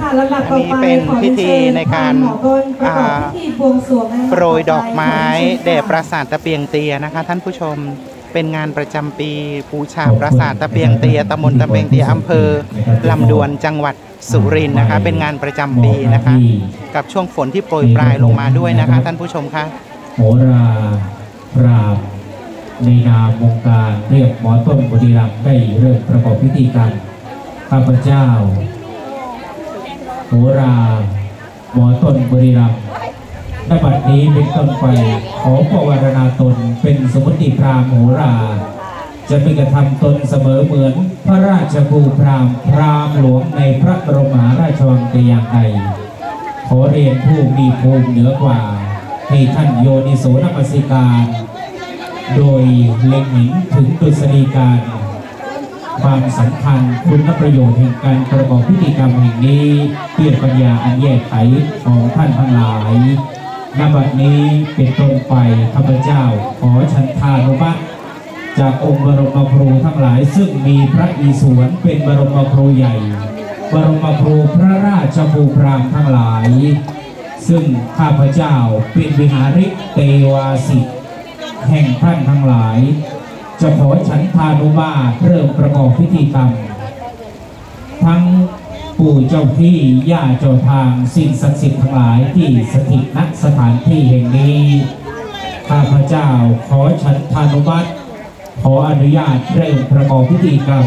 ค่ะลำดับต่อไปอันนี้เป็นพิธีในการหมอต้นประกอบพิธีบวงสรวงนะคะโปรยดอกไม้แด่ปราสาทตะเปียงเตียนะคะ ท่านผู้ชมเป็นงานประจำปีบูชาปราสาทตะเปียงเตียตำบลตะเปียงเตียอำเภอลำดวนจังหวัดสุรินทร์นะคะ เป็นงานประจำปีนะคะ กับช่วงฝนที่โปรยปลายลงมาด้วยนะคะ ท่านผู้ชมคะโหราปราบ ในนามวงการเรียกหมอต้นบุรีรัมย์ได้เริ่มประกอบพิธีกันข้าพเจ้าโหราหมอต้นบุรีรัมย์ณบัดนี้เป็นต้นไปขอปวารณาตนเป็นสมุติพราหมโหรา จะเป็นกระทำตนเสมอเหมือนพระราชภูพรามพราหมหลวงในพระบรมมหาราชวังแต่อย่างใดขอเรียนผู้มีภูมิเหนือกว่าให้ท่านโยนิโสนมัสิการ โดยเล็งเห็นถึงดุษฎีการ ความสำคัญคุณประโยชน์แห่งการประกอบพิธีกรรมแห่งนี้เพื่อปัญญาอันแยกไขของท่านทั้งหลายณบัดนี้เป็นต้นไปข้าพเจ้าขอฉันทานุมัติจากองค์บรมครูทั้งหลายซึ่งมีพระอิศวรเป็นบรมครูใหญ่ บรมครูพระราชภูพรามทั้งหลาย ซึ่งข้าพเจ้าเป็นวิหาริกเตวาสิก แห่งท่านทั้งหลาย จะขอฉันพานุมาเริ่มประกอบพิธีกรรม ทั้งปู่เจ้าที่ย่าเจ้าทางสิ่งศักดิ์สิทธิ์ทั้งหลายที่สถิตณสถานที่แห่งนี้ ข้าพเจ้าขอฉันพานุมัติขออนุญาตเริ่มประกอบพิธีกรรม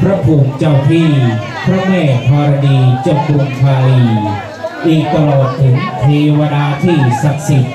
พระภูมิเจ้าที่ พระแม่ธรณีเจ้ากรุงพาลีอีกตลอดถึงเทวดาที่ศักดิ์สิทธิ์